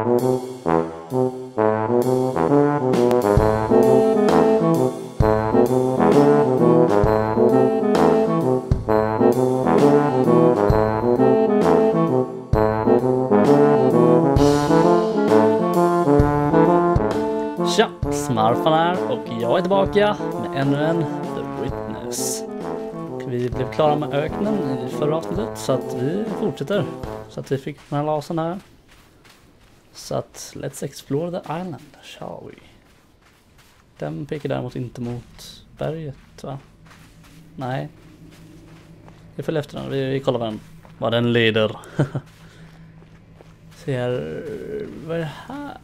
Tja! Smarfan här och jag är tillbaka med ännu en The Witness. Vi blev klara med öknen i förra avsnittet så att vi fortsätter. Så att vi fick den här lasern här. Så att let's explore the island, shall we? Den pekar däremot inte mot berget va? Nej. Vi följer efter den, vi, vi kollar vad den, vad den leder. Ser, vad är det här?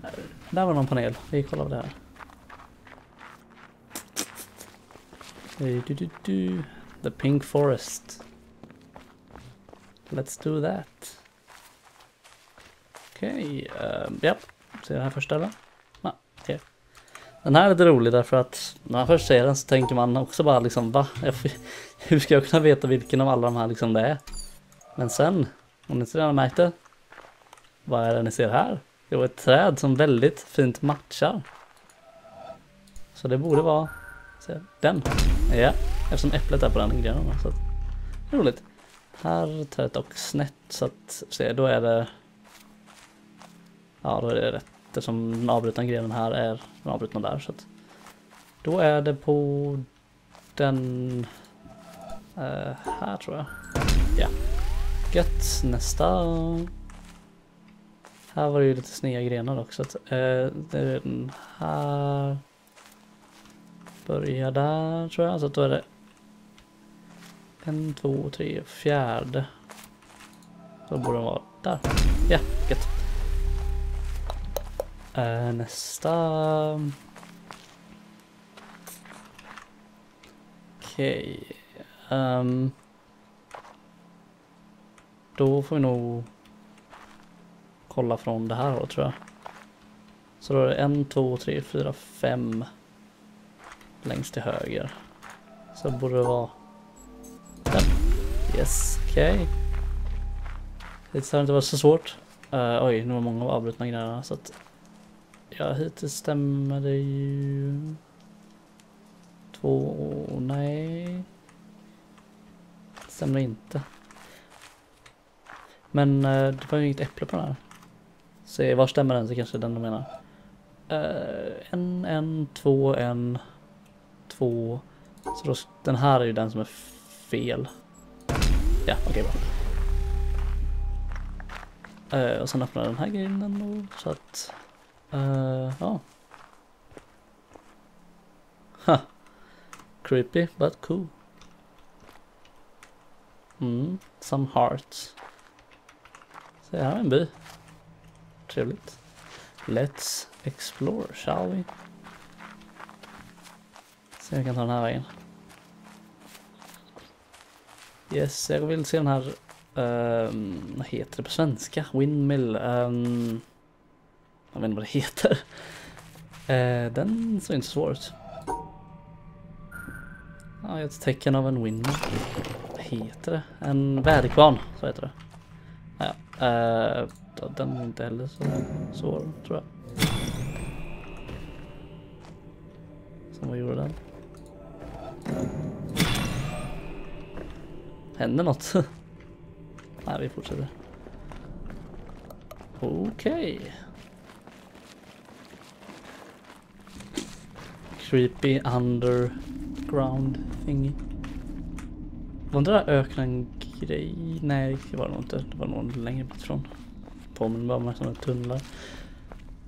Där var någon panel, vi kollar vad det här. Du, du, du. The Pink Forest. Let's do that. Okej, okay, uh, ja. Ser den här första eller? Nej. Okay. Den här är lite rolig därför att när man först ser den så tänker man också bara liksom va? Hur ska jag kunna veta vilken av alla de här liksom det är? Men sen, om ni inte redan märkt det. Vad är det ni ser här? Jo, ett träd som väldigt fint matchar. Så det borde vara se, den. Ja, eftersom äpplet är på den grenen. Så att, roligt. Här trädet dock snett så att se, då är det Ja, då är det rätt eftersom den avbrutna grenen här är den avbrutna där så att då är det på den uh, här tror jag. Ja. Gött, nästa här var det ju lite sneda grenar också. Att, eh, den här börjar där tror jag. Så att då är det en, två, tre, fjärde. Då borde den vara där. Ja, gött. Eh, nästa. Okej. Okay. Um, då får vi nog kolla från det här hållet tror jag. Så då är det en, två, tre, fyra, fem längst till höger. Så borde det vara den. Yes, okej. Okay. Det har inte varit så svårt. Uh, oj, nu var många avbrutna grejerna så att ja, hittills stämmer det ju två, nej. Det stämmer inte. Men uh, det var ju inget äpple på den här. Se, var stämmer den så kanske den du menar. Uh, en, en, två, en, två. Så då, den här är ju den som är fel. Ja, okej okay, bra. Uh, och sen öppnar den här grinden och så att... Uh, ja. Ha. Creepy, but cool. Mm, some hearts. Så här är en by. Trevligt. Let's explore, shall we? Se om jag kan ta den här vägen. Yes, jag vill se den här, um, vad heter det på svenska? Windmill. Um, jag vet inte vad det heter. Eh, den såg inte så svår ut. Ja, ett tecken av en windmill. Vad heter det? En väderkvarn, så heter det. Ja, eh, den är inte heller så svår tror jag. Så vad gjorde den? Händer något? Nej, vi fortsätter. Okej. Okay. Creepy underground thingy. Var inte det där öknen grej? Nej, det var det nog inte. Det var nog längre bort från påminner bara om sådana tunnlar.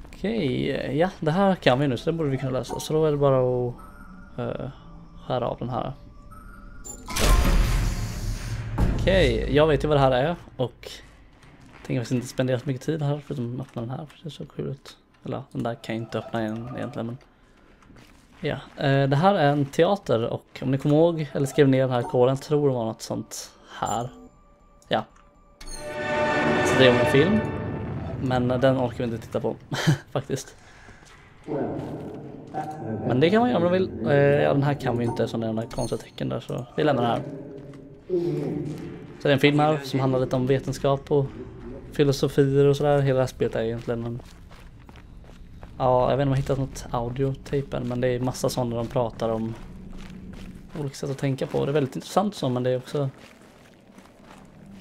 Okej, ja det här kan vi nu så det borde vi kunna lösa. Så då är det bara att uh, skära av den här. Okej, jag vet ju vad det här är och tänker faktiskt inte spendera så mycket tid här förutom att öppna den här för det såg så kul ut. Eller den där kan jag inte öppna igen egentligen men Ja, eh, det här är en teater och om ni kommer ihåg eller skrev ner den här koden tror det var något sånt här. Ja. Så det är en film men den orkar vi inte titta på faktiskt. Men det kan man göra om man vill. Eh, ja, den här kan vi inte som det är konstiga tecken där så vi lämnar den här. Så det är en film här som handlar lite om vetenskap och filosofier och sådär. Hela det här spelet är egentligen en Ja, jag vet inte om jag hittat något audiotape men det är massa sådana de pratar om olika sätt att tänka på. Det är väldigt intressant så, men det är också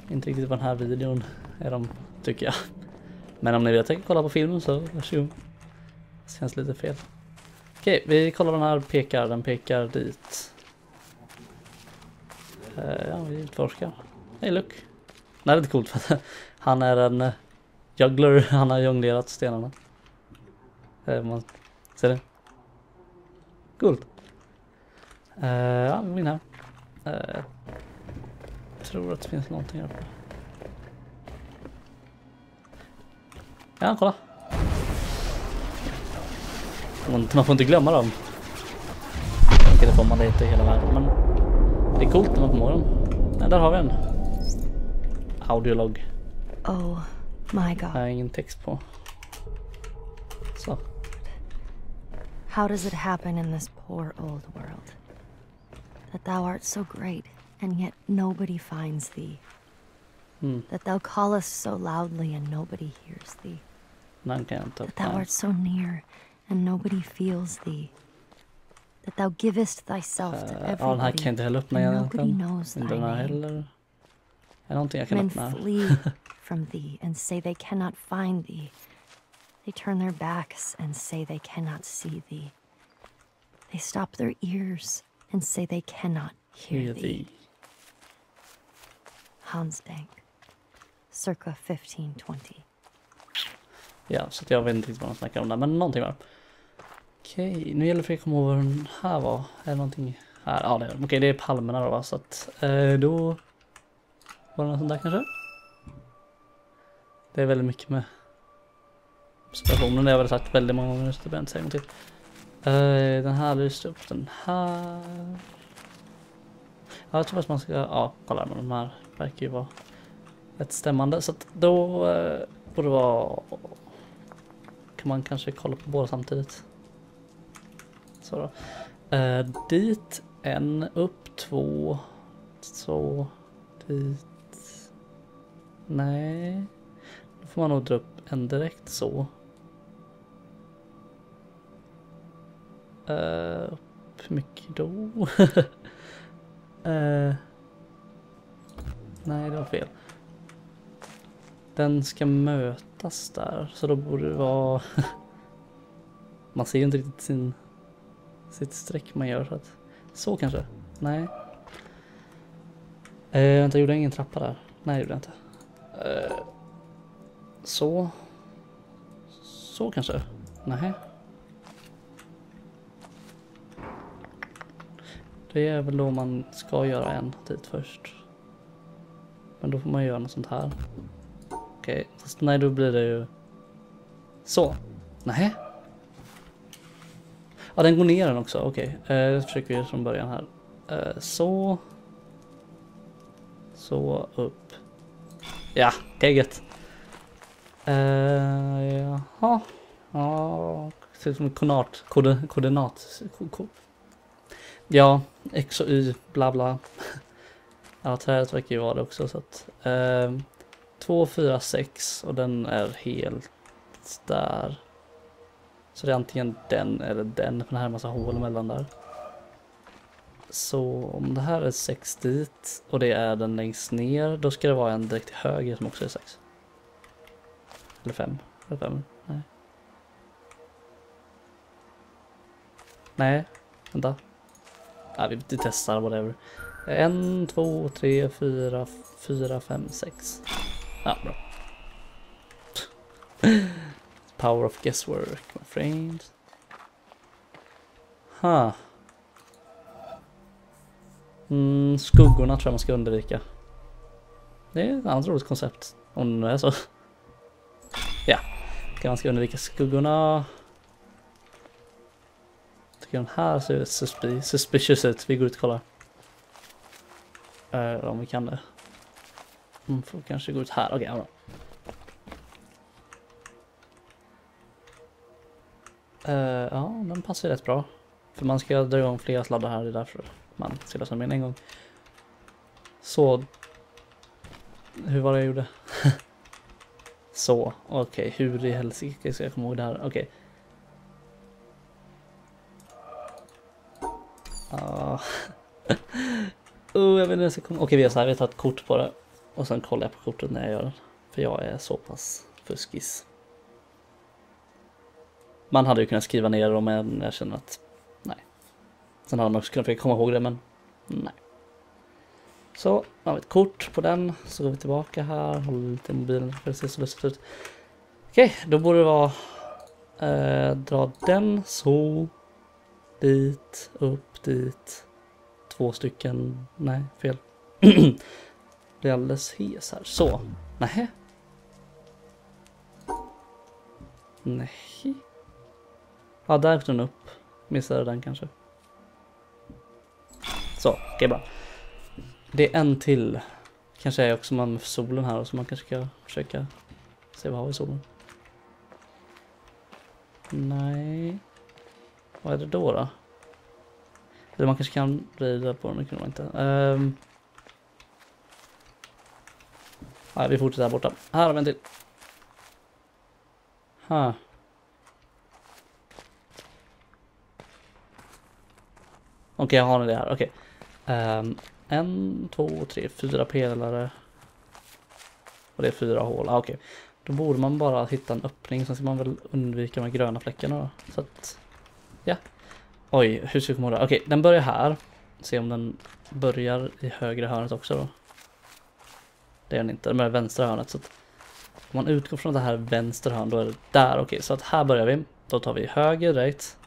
inte riktigt vad den här videon är de, tycker jag. Men om ni vill tänka kolla på filmen så varsågod. Det känns lite fel. Okej, vi kollar den här pekar, den pekar dit. Uh, ja, vi utforskar. Hej Luke. Det här är lite coolt för att han är en juggler, han har jonglerat stenarna. Uh, man ser det? Coolt. Uh, ja, vi går in här. Uh, jag tror att det finns någonting här uppe. Ja, kolla. Man, man får inte glömma dem. Tänker det får man inte i hela världen, men det är coolt när man kommer ihåg dem. Ja, där har vi en. Audiolog. Oh my god. Jag har ingen text på. Så. How does it happen in this poor old world? That thou art so great, and yet nobody finds thee. Mm. That thou callest so loudly, and nobody hears thee. Den kan jag inte That thou art so near, and nobody feels thee. That thou givest thyself to Ja, den här kan jag everybody, inte heller öppna and nobody egentligen. knows thy name. heller. Är det någonting jag kan Men flee from thee and say they cannot find thee. They turn their backs and say they cannot see thee. They stop their ears and say they cannot hear Hear thee. thee. Hans Dank, circa 1520. Ja, så jag vet inte riktigt vad de snackar om där, men någonting var. Okej, nu gäller det för att komma ihåg vad den här var. Är det någonting här? Ja, det är. Okej, det är palmerna då va, så att eh, då var det något sånt där kanske? Det är väldigt mycket med situationen det har jag väl sagt väldigt många gånger så det behöver jag inte säga en gång till. Uh, den här lyste upp den här. Ja, jag tror att man ska, ja, kolla men de här verkar ju vara rätt stämmande så att då uh, borde det vara kan man kanske kolla på båda samtidigt. Så då. Uh, dit, en, upp, två, så, dit. Nej. Då får man nog dra upp en direkt så. Eh, uh, hur mycket då? uh, nej, det var fel. Den ska mötas där, så då borde det vara... man ser ju inte riktigt sin, sitt streck man gör. Så, att, så kanske? Nej. Eh, vänta, gjorde jag ingen trappa där? Nej, det gjorde jag inte. Uh, så. Så kanske? Nej. Det är väl då man ska göra en dit först. Men då får man göra något sånt här. Okej, fast nej då blir det ju så. Nej. Ja den går ner den också, okej. Okay. Eh, försöker vi från början här. Eh, så. Så upp. Ja, det är gött. Eh, jaha. Ja, ser ut som en koordinat. Koordinat. koordinat ko, ko. Ja, X och Y, bla bla. Ja, trädet verkar ju vara det också så att. Eh, 2, 4, 6 och den är helt där. Så det är antingen den eller den, för den här är en massa hål mellan där. Så om det här är 6 dit och det är den längst ner, då ska det vara en direkt till höger som också är 6. Eller 5. Eller 5? Nej. Nej, vänta. Ja, vi, vi testar whatever. En, två, tre, fyra, fyra, fem, sex. Ja, bra. Power of guesswork, my friend. Ha. Mm, skuggorna tror jag man ska undvika. Det är ett annat roligt koncept. Om det är så. Ja, kan man ska undvika skuggorna. Tycker den här ser suspi suspicious ut. Vi går ut och kollar. Uh, om vi kan det. Mm, får kanske gå ut här. Okej, okay, uh, eh, Ja, den passar rätt bra. För man ska dra igång flera sladdar här. Det är därför man ska lösa med en gång. Så. Hur var det jag gjorde? Så, okej. Okay. Hur i helsike ska jag komma ihåg det här? Okej. Ah. oh, jag vet inte hur jag ska komma... Okej, vi gör så här. Vi tar ett kort på det. Och sen kollar jag på kortet när jag gör det. För jag är så pass fuskis. Man hade ju kunnat skriva ner dem men jag känner att nej. Sen hade man också kunnat försöka komma ihåg det men nej. Så, nu har vi ett kort på den. Så går vi tillbaka här, håller lite i mobilen för att se så lustigt ut. Okej, då borde det vara eh, dra den så. Dit, upp, dit. Två stycken, nej fel. Blir alldeles hes här. Så, nej. Nej. Ja, där gick den upp. Missade den kanske. Så, okej okay, bra. Det är en till. Kanske är också man med solen här så man kanske ska försöka se vad har vi solen. Nej. Vad är det då då? Eller man kanske kan rida på den, det kunde man inte. Um. Nej, vi fortsätter här borta. Här har vi en till. Huh. Okej, okay, jag har det här. Okej. Okay. Um, en, två, tre, fyra pelare. Och det är fyra hål. Ah, Okej. Okay. Då borde man bara hitta en öppning. Sen ska man väl undvika de här gröna fläckarna då. Så att. Oj, hur ska vi komma ihåg det? Okej, den börjar här. Se om den börjar i högra hörnet också då. Det är den inte, den börjar i vänstra hörnet. Så att om man utgår från det här vänster hörn, då är det där. Okej, så att här börjar vi. Då tar vi höger direkt.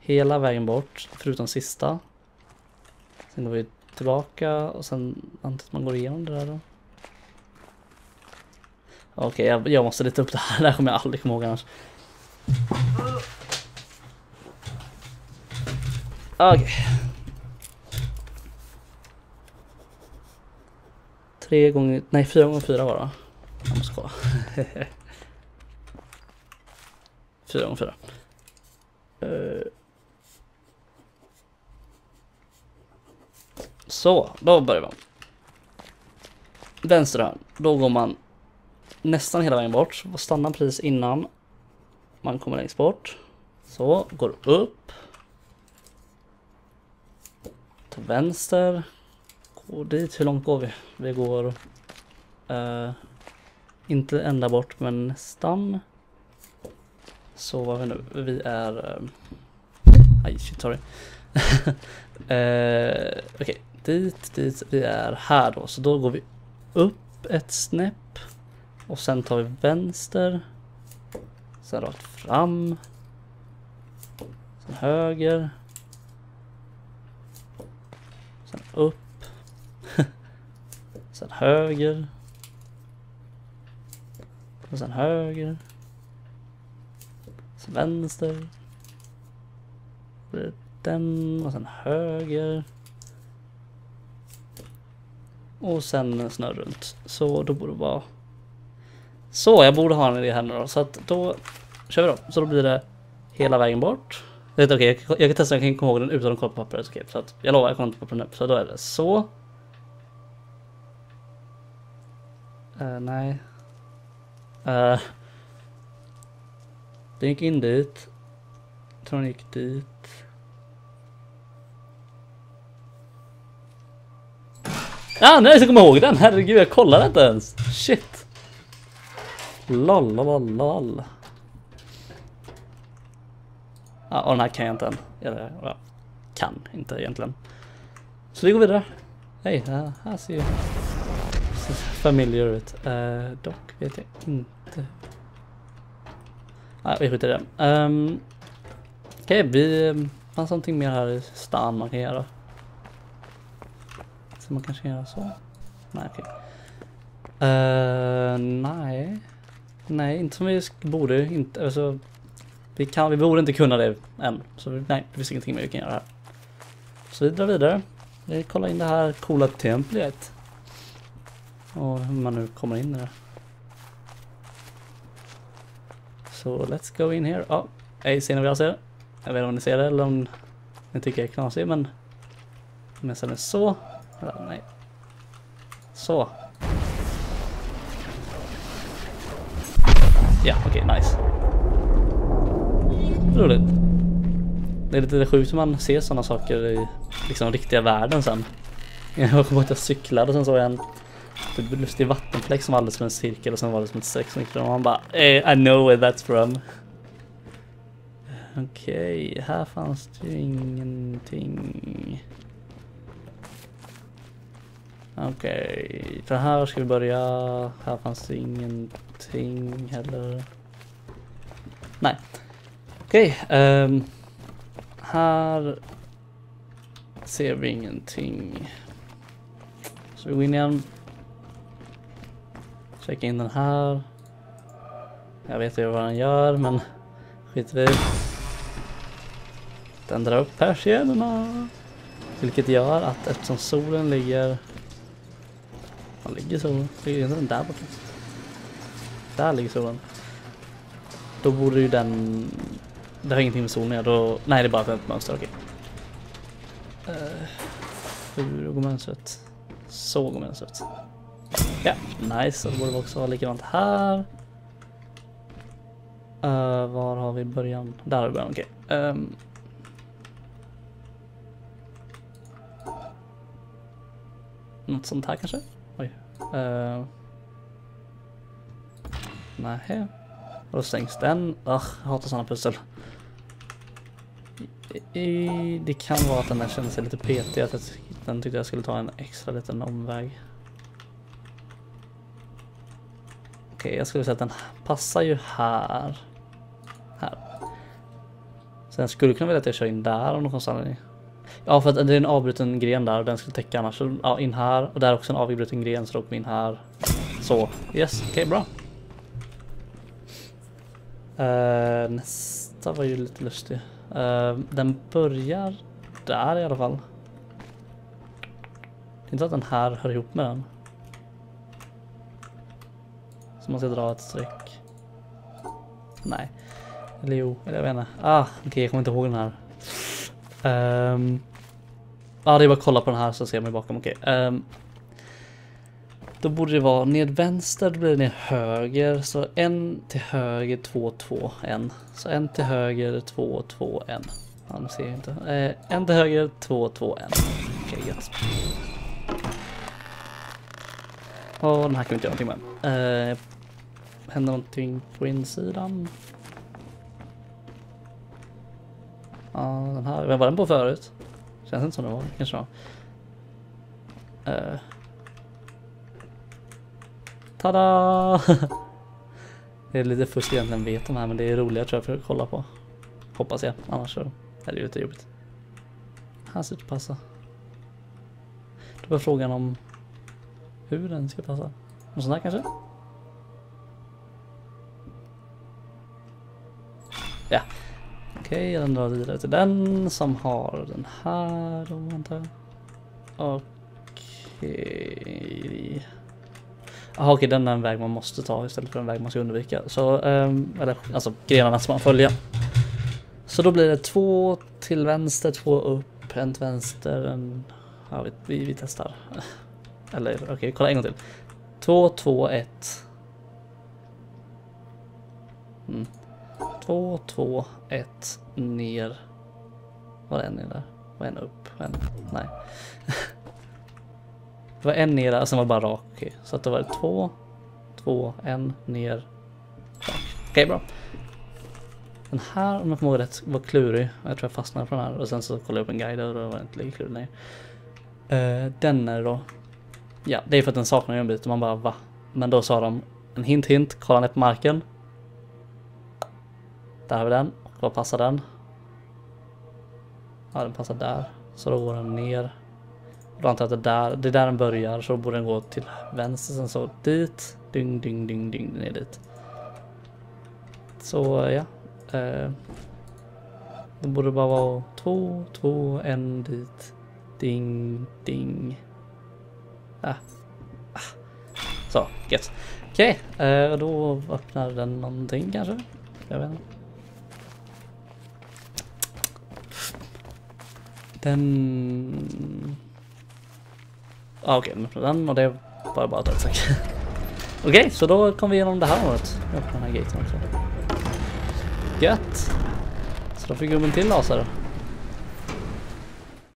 Hela vägen bort, förutom sista. Sen går vi tillbaka och sen antar man går igenom det där då. Okej, okay, jag, jag, måste leta upp det här. Det här kommer jag aldrig komma ihåg annars. Okej. Okay. Tre gånger, nej fyra gånger fyra var det. Jag måste kolla. fyra gånger fyra. Eh. Så, då börjar vi om. Vänster hörn, då går man nästan hela vägen bort. Stannar precis innan man kommer längst bort. Så, går upp. Vänster. Går dit, hur långt går vi? Vi går uh, inte ända bort men nästan. Så vad vi nu? Vi är... Uh, aj, shit, sorry. uh, Okej, okay dit, dit. Vi är här då, så då går vi upp ett snäpp. Och sen tar vi vänster. Sen rakt fram. Sen höger. Sen upp. sen höger. Och sen höger. Sen vänster. Den och sen höger. Och sen snurr runt. Så då borde det vara... Så, jag borde ha en idé här nu då. Så att då kör vi då. Så då blir det hela vägen bort. Okej, okay, jag, jag kan testa, jag kan komma ihåg den utan att kolla på pappret. Okay, så att jag lovar, jag kollar inte på pappret nu. Så då är det så. Uh, nej. Uh, den gick in dit. Jag tror den gick dit. Ja, nej, jag kommer ihåg den. Herregud, jag kollade inte ens. Shit. Lol, Ja, och den här kan jag inte än. Eller, ja, kan inte egentligen. Så vi går vidare. Hej, här ser ju Familjer ut. Uh, dock vet jag inte. Nej, vi skiter i det. Um, Okej, okay, vi... Fanns någonting mer här i stan man kan göra? Så man kanske kan göra så? Nej, okej. Okay. Uh, nej. Nej, inte som vi borde. Inte, alltså, vi, kan, vi borde inte kunna det än. Så nej, det finns ingenting mer vi kan göra här. Så vi drar vidare. Vi kollar in det här coola templet. Och hur man nu kommer in i det. Så let's go in here. Ja, oh, hej, ser ni vad jag ser? Jag vet inte om ni ser det eller om ni tycker jag är knasig, men Men sen är så Nej. Så. Ja, okej, okay, nice. Roligt. Det är lite sjukt hur man ser sådana saker i liksom riktiga världen sen. Jag kommer ihåg att jag cyklade och sen såg jag en typ lustig vattenfläck som var alldeles som en cirkel och sen var det som ett streck och man bara eh, I know where that's from. Okej, okay, här fanns det ju ingenting. Okej, okay, för här ska vi börja. Här fanns det ingenting heller. Nej. Okej, okay, um, här ser vi ingenting. Så vi går in igen. Checka in den här. Jag vet ju vad den gör men skiter vi Den drar upp persiennerna. Vilket gör att eftersom solen ligger... Var ligger solen? Ligger inte den där borta? Där ligger solen. Då borde ju den... Det har ingenting med solen att göra. Nej, det är bara ett mönster. Okej. Okay. Uh, hur går mönstret? Så går mönstret. Ja, nice. Och borde borde också ha likadant här. Uh, var har vi början? Där har vi början, okej. Okay. Um. Något sånt här kanske? Oj. Eh. Uh. Nej. Och då stängs den. Ugh, jag hatar sådana pussel. Eh, det kan vara att den här känner sig lite petig. Att den tyckte jag skulle ta en extra liten omväg. Okej, okay, jag skulle säga att den passar ju här. Här. Sen skulle jag kunna vilja att jag kör in där om någon anledning. Ja, för att det är en avbruten gren där och den skulle täcka annars. Ja, in här och där är också en avbruten gren så då kommer vi in här. Så, yes, okej, okay, bra. Uh, nästa var ju lite lustig. Uh, den börjar där i alla fall. Det är inte att den här hör ihop med den. Så man ska dra ett streck. Nej. Eller jo, eller jag vet inte. Ah, okej okay, jag kommer inte ihåg den här. Um, ja, det är bara att kolla på den här så ser man bakom. Okej. Okay. Um, då borde det vara ned vänster, då blir det ner höger. Så en till höger, två, två, en. Så en till höger, två, två, en. Ja, nu ser jag inte. Eh, en till höger, två, två, en. Okej, okay, gött. Och den här kan vi inte göra någonting med. Eh, händer någonting på insidan? Ja, den här. Vem var den på förut? Känns inte som det var. Kanske var. Eh. Tada! det är lite fusk egentligen vet de här men det är roligare tror jag för att kolla på. Hoppas jag. Annars så är det ju lite jobbigt. Här ser det passa. Då var frågan om hur den ska passa. Någon sån här kanske? Ja. Okej, okay, den drar vidare till den som har den här då antar jag. Okej. Okay. Jaha okej, den är en väg man måste ta istället för en väg man ska undvika. Så, ehm, eller alltså grenarna som man följer. Så då blir det två till vänster, två upp, en till vänster, en... Ja, vi, vi, vi testar. Eller okej, okay, kolla en gång till. Två, två, ett. Mm. Två, två, ett, ner. Var det en ner där? Var en upp? En, nej. det var en ner och sen var det bara rak. Okay. så att då var det två, två, en, ner, rak. Okej, okay, bra. Den här, om jag kommer ihåg rätt, var klurig. Jag tror jag fastnade på den här och sen så kollade jag upp en guide och då var det inte lika klurig längre. Uh, den är då. Ja, det är för att den saknar ju en bit och man bara va? Men då sa de en hint hint, kolla ner på marken. Där har vi den. Och vad passar den? Ja, den passar där. Så då går den ner. Då antar jag att det är där, det är där den börjar. Så borde den gå till vänster. Sen så dit. Dyng, dyng, dyng, dyng. Ner dit. Så ja. Eh, det borde bara vara två, två, en dit. Ding, ding. Ah. ah. Så, gött. Okej, okay, eh, då öppnar den någonting kanske? Jag vet inte. Den... Ah, Okej, okay, den och det var bara ett tack. Okej, okay, så då kom vi igenom det här året. Jag öppnar den här gaten också. Gött! Så då fick gubben till laser.